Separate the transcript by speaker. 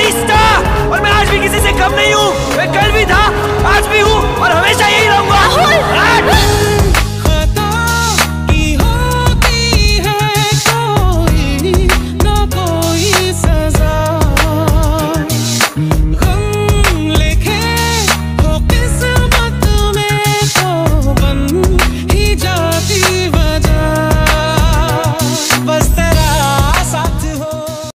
Speaker 1: Everybody